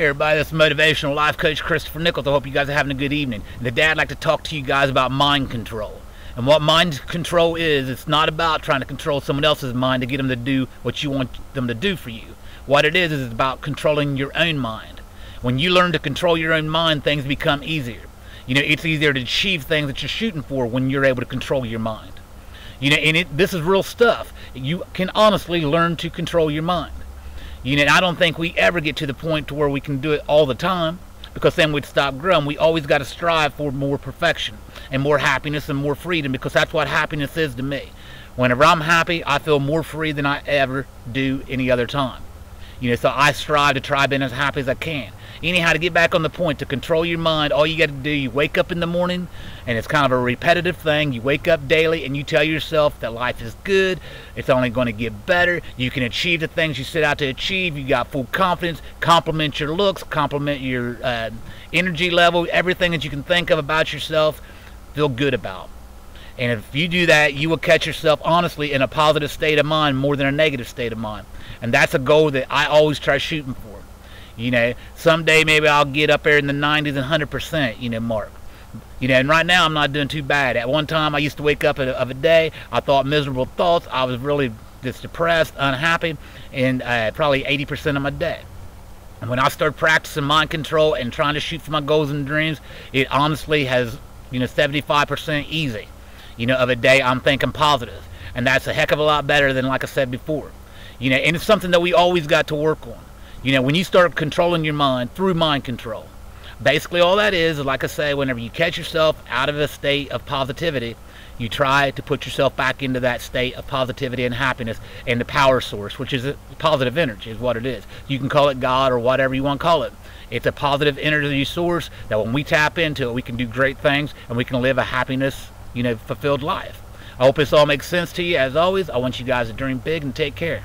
Hey everybody, this is motivational life coach Christopher Nichols. I hope you guys are having a good evening. And today I'd like to talk to you guys about mind control. And what mind control is, it's not about trying to control someone else's mind to get them to do what you want them to do for you. What it is, is about controlling your own mind. When you learn to control your own mind, things become easier. You know, it's easier to achieve things that you're shooting for when you're able to control your mind. You know, and it, this is real stuff. You can honestly learn to control your mind. You know, I don't think we ever get to the point to where we can do it all the time because then we'd stop growing. We always got to strive for more perfection and more happiness and more freedom because that's what happiness is to me. Whenever I'm happy, I feel more free than I ever do any other time. You know, so I strive to try being as happy as I can. Anyhow, to get back on the point, to control your mind, all you got to do, you wake up in the morning, and it's kind of a repetitive thing. You wake up daily, and you tell yourself that life is good. It's only going to get better. You can achieve the things you set out to achieve. You got full confidence. Compliment your looks. Compliment your uh, energy level. Everything that you can think of about yourself, feel good about. And if you do that, you will catch yourself honestly in a positive state of mind more than a negative state of mind. And that's a goal that I always try shooting for. You know, someday maybe I'll get up there in the 90s and 100%, you know, mark. You know, and right now I'm not doing too bad. At one time I used to wake up of a day, I thought miserable thoughts. I was really just depressed, unhappy, and uh, probably 80% of my day. And when I started practicing mind control and trying to shoot for my goals and dreams, it honestly has, you know, 75% easy, you know, of a day I'm thinking positive. And that's a heck of a lot better than like I said before. You know, and it's something that we always got to work on. You know, when you start controlling your mind through mind control, basically all that is, like I say, whenever you catch yourself out of a state of positivity, you try to put yourself back into that state of positivity and happiness and the power source, which is a positive energy, is what it is. You can call it God or whatever you want to call it. It's a positive energy source that when we tap into it, we can do great things and we can live a happiness, you know, fulfilled life. I hope this all makes sense to you. As always, I want you guys to dream big and take care.